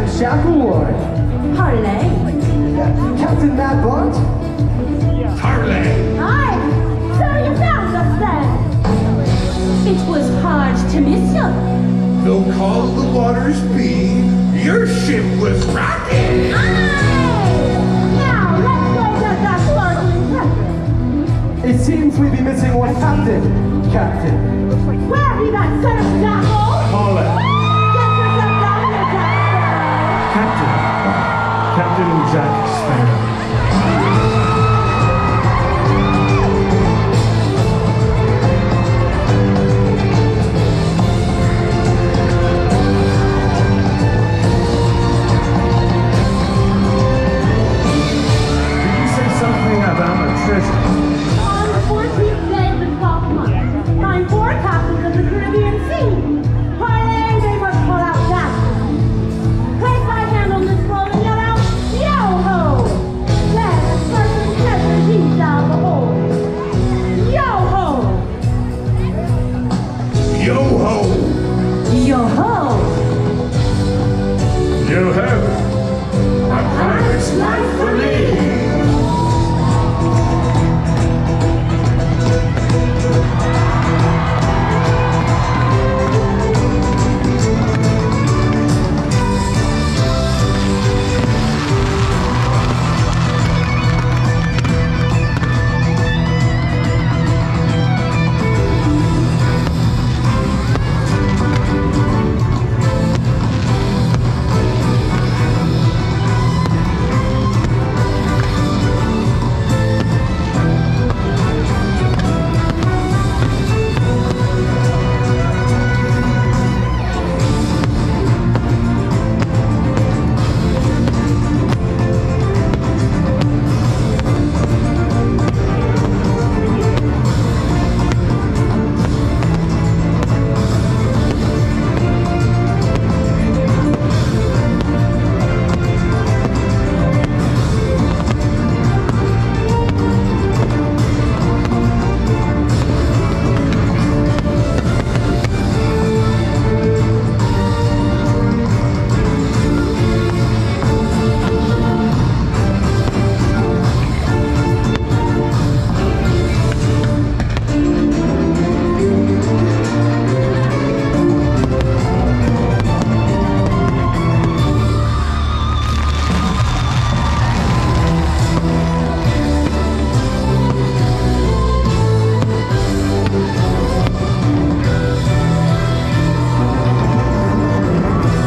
aboard? Parlay. Captain Matt Bond? Parlay! Aye, so you found us then. It was hard to miss you. Though calm the waters be, your ship was rocking! Aye! Now, let's go get that sparkling treasure. It seems we'd be missing one captain. Captain. Where be that son of Jackal? Parlay! Captain Jack Sparrow.